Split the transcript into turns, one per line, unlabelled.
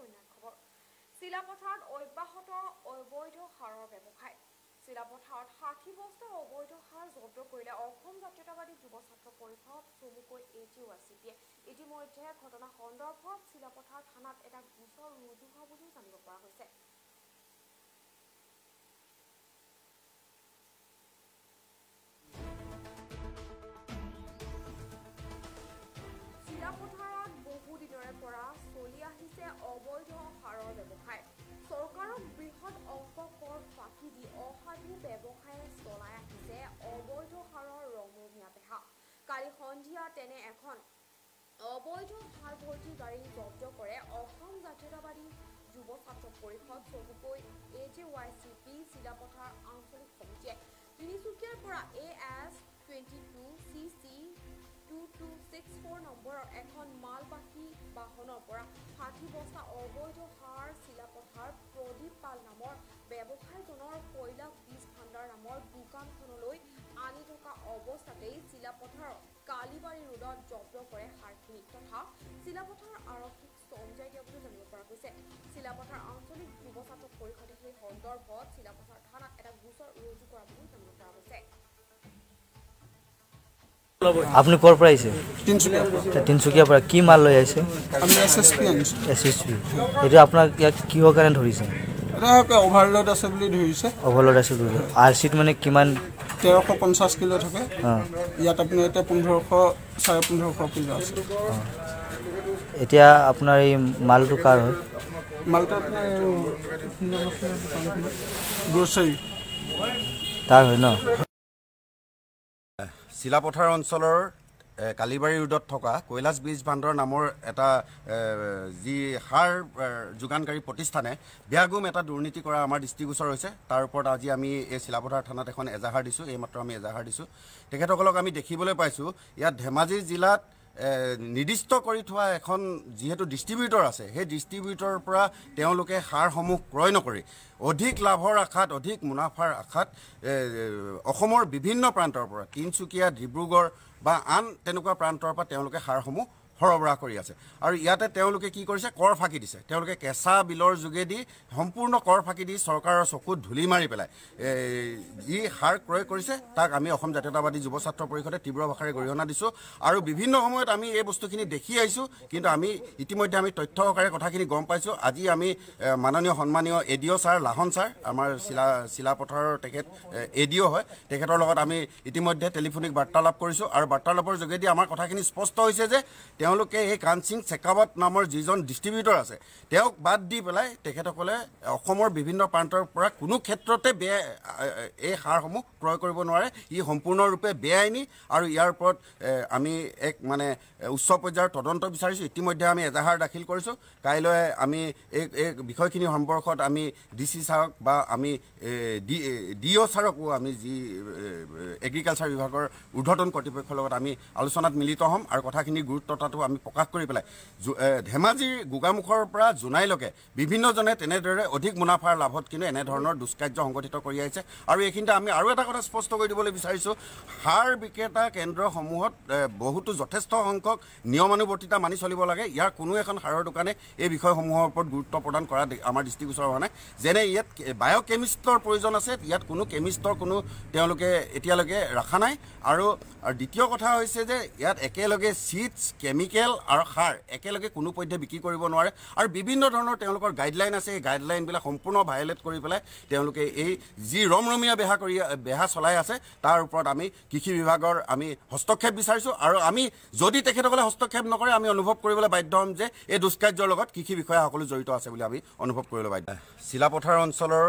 অন্য খবৰ চিলাপথাৰত অব্যাহত অবৈধ সাৰৰ ব্যৱসায়। চিলাপথাৰত ষাঠি বস্তাৰ অবৈধ সাৰ জব্দ কৰিলে অসম জাতীয়তাবাদী যুৱ ছাত্ৰ পৰিষদ চমুকৈ এ টি ৱাই চি পিয়ে ইতিমধ্যে ঘটনা সন্দৰ্ভত চিলাপথাৰ থানাত এটা গোচৰ ৰুজু হোৱা বুলিও জানিব পৰা হৈছে। কালি সন্ধিয়া তেনে এখন অবৈধ সাৰ ভৰ্তি গাড়ী জব্দ কৰে অসম জাতীয়তাবাদী যুৱ ছাত্ৰ পৰিষদ চমুকৈ A J Y C P Silapathar আঞ্চলিক সমিতিয়ে তিনিচুকীয়াৰ পৰা A S twenty two C C two two six four নম্বৰৰ এখন মালবাহী বাহনৰ পৰা ষাঠি বস্তা অবৈধ সাৰ চিলাপথাৰ প্ৰদীপ পাল নামৰ ব্যৱসায়ীজনৰ কৈলাশ বীজ ভাণ্ডাৰ নামৰ দোকানখনলৈ আনি থকা অৱস্থাতেই চিলাপথাৰৰ কালিবাৰী ৰোডত জব্দ কৰে সাৰখিনি তথা চিলাপথাৰ আৰক্ষীক চমজাই দিয়া বুলি জানিব পৰা গৈছে। চিলাপথাৰ আঞ্চলিক যুৱ ছাত্ৰ পৰিষদে সেই সন্দৰ্ভত চিলাপথাৰ থানাত এটা গোচৰ ৰুজু কৰা বুলি জানিব পৰা গৈছে।
আপুনি ক'ৰ পৰা আহিছে?
তিনিচুকীয়াৰ পৰা।
কি মাল লৈ আহিছে?
আমি এছ এছ পি
এইটো আপোনাক ইয়াত কিহৰ কাৰণে ধৰিছে?
অভাৰলোড আছে বুলি ধৰিছে।
অভাৰলোড আছে বুলি। আৰ চিত মানে কিমান
তেৰশ পঞ্চাছ কিলো থাকে। ইয়াত আপোনাৰ এতিয়া পোন্ধৰশ চাৰে পোন্ধৰশ কিলো আছে।
এতিয়া আপোনাৰ এই মালটো কাৰ হয়?
মালটো আপোনাৰ গ্ৰচাৰী।
তাৰ হয় ন?
চিলাপথাৰ অঞ্চলৰ কালিবাৰী ৰোডত থকা কৈলাশ বীজ ভাণ্ডৰ নামৰ এটা যি সাৰ যোগানকাৰী প্ৰতিষ্ঠানে বেয়াগুম এটা দুৰ্নীতি কৰা আমাৰ দৃষ্টিগোচৰ হৈছে। তাৰ ওপৰত আজি আমি এই চিলাপথাৰ থানাত এখন এজাহাৰ দিছোঁ। এইমাত্ৰ আমি এজাহাৰ দিছোঁ। তেখেতসকলক আমি দেখিবলৈ পাইছোঁ ইয়াত ধেমাজি জিলাত নিৰ্দিষ্ট কৰি থোৱা এখন যিহেতু ডিষ্ট্ৰিবিউটৰ আছে সেই ডিষ্ট্ৰিবিউটৰৰ পৰা তেওঁলোকে সাৰসমূহ ক্ৰয় নকৰি অধিক লাভৰ আশাত অধিক মুনাফাৰ আশাত অসমৰ বিভিন্ন প্ৰান্তৰ পৰা তিনিচুকীয়া ডিব্ৰুগড় বা আন তেনেকুৱা প্ৰান্তৰ পৰা তেওঁলোকে সাৰসমূহ সৰবৰাহ কৰি আছে। আৰু ইয়াতে তেওঁলোকে কি কৰিছে? কৰ ফাঁকি দিছে? তেওঁলোকে কেঁচা বিলৰ যোগেদি সম্পূৰ্ণ কৰ ফাঁকি দি চৰকাৰৰ চকুত ধূলি মাৰি পেলাই যি সাৰ ক্ৰয় কৰিছে তাক আমি অসম জাতীয়তাবাদী যুৱ ছাত্ৰ পৰিষদে তীব্ৰ ভাষাৰে গৰিহণা দিছোঁ। আৰু বিভিন্ন সময়ত আমি এই বস্তুখিনি দেখি আহিছোঁ। কিন্তু আমি ইতিমধ্যে আমি তথ্য সহকাৰে কথাখিনি গম পাইছোঁ। আজি আমি মাননীয় সন্মানীয় A D O' sir Lahon sir আমাৰ চিলা চিলাপথাৰৰ তেখেত এ ডি অ' হয়। তেখেতৰ লগত আমি ইতিমধ্যে টেলিফোনিক বাৰ্তালাপ কৰিছোঁ। আৰু বাৰ্তালাপৰ যোগেদি আমাৰ কথাখিনি স্পষ্ট হৈছে যে তেওঁলোকে এই কাঞ্চিং চেকাৱত নামৰ যিজন ডিষ্ট্ৰিবিউটৰ আছে তেওঁক বাদ দি পেলাই তেখেতসকলে অসমৰ বিভিন্ন প্ৰান্তৰ পৰা কোনো ক্ষেত্ৰতে বেয়া এই সাৰসমূহ ক্ৰয় কৰিব নোৱাৰে। ই সম্পূৰ্ণৰূপে বেআইনী আৰু ইয়াৰ ওপৰত আমি এক মানে উচ্চ পৰ্যায়ৰ তদন্ত বিচাৰিছোঁ। ইতিমধ্যে আমি এজাহাৰ দাখিল কৰিছোঁ। কাইলৈ আমি এই এই বিষয়খিনি সম্পৰ্কত আমি ডি চি ছাৰক বা আমি ডি ডি অ' ছাৰকো আমি যি এগ্ৰিকালচাৰ বিভাগৰ ঊৰ্ধতন কৰ্তৃপক্ষৰ লগত আমি আলোচনাত মিলিত হ'ম। আৰু কথাখিনিৰ গুৰুত্বতাটো আমি প্ৰকাশ কৰি পেলাই ধেমাজিৰ গোগামুখৰ পৰা জোনাইলৈকে বিভিন্নজনে তেনেদৰে অধিক মুনাফাৰ লাভত কিন্তু এনেধৰণৰ দুষ্কাৰ্য সংঘটিত কৰি আহিছে। আৰু এইখিনিতে আমি আৰু এটা কথা স্পষ্ট কৰি দিবলৈ বিচাৰিছোঁ। সাৰ বিক্ৰেতা কেন্দ্ৰসমূহত বহুতো যথেষ্ট সংখ্যক নিয়মানুৱৰ্তিতা মানি চলিব লাগে। ইয়াৰ কোনো এখন সাৰৰ দোকানে এই বিষয়সমূহৰ ওপৰত গুৰুত্ব প্ৰদান কৰা আমাৰ দৃষ্টিগোচৰ হোৱা নাই। যেনে ইয়াত বায়'কেমিষ্টৰ প্ৰয়োজন আছে। ইয়াত কোনো কেমিষ্টৰ কোনো তেওঁলোকে এতিয়ালৈকে ৰখা নাই। আৰু দ্বিতীয় কথা হৈছে যে ইয়াত একেলগে চিডছ কেমিকেল আৰু সাৰ একেলগে কোনো পধ্যে বিক্ৰী কৰিব নোৱাৰে আৰু বিভিন্ন ধৰণৰ তেওঁলোকৰ গাইডলাইন আছে। এই গাইডলাইনবিলাক সম্পূৰ্ণ ভায়লেট কৰি পেলাই তেওঁলোকে এই যি ৰমৰমীয়া বেহা কৰি বেহা চলাই আছে তাৰ ওপৰত আমি কৃষি বিভাগৰ আমি হস্তক্ষেপ বিচাৰিছোঁ আৰু আমি যদি তেখেতসকলে হস্তক্ষেপ নকৰে আমি অনুভৱ কৰিবলৈ বাধ্য হ'ম যে এই দুষ্কাৰ্যৰ লগত কৃষি বিষয়াসকলো জড়িত আছে বুলি আমি অনুভৱ কৰিবলৈ বাধ্য চিলাপথাৰ অঞ্চলৰ